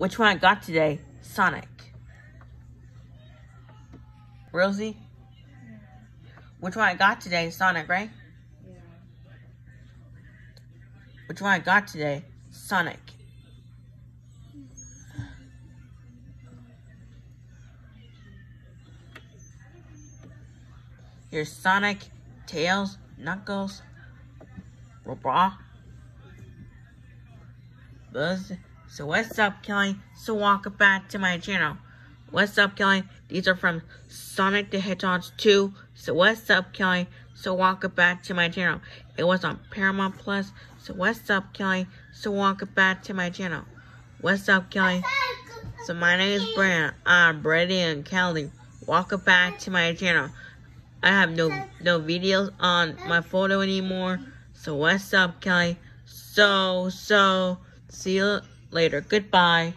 Which one I got today? Sonic. Rosie? Which one I got today? Sonic, right? Yeah. Which one I got today? Sonic. Here's Sonic, Tails, Knuckles, Robot, Buzz. So what's up, Kelly? So welcome back to my channel. What's up, Kelly? These are from Sonic the Hedgehog 2. So what's up, Kelly? So welcome back to my channel. It was on Paramount Plus. So what's up, Kelly? So welcome back to my channel. What's up, Kelly? So my name is Brian. I'm Bradyn Kelley. Welcome back to my channel. I have no no videos on my photo anymore. So what's up, Kelly? So so see you later. Goodbye.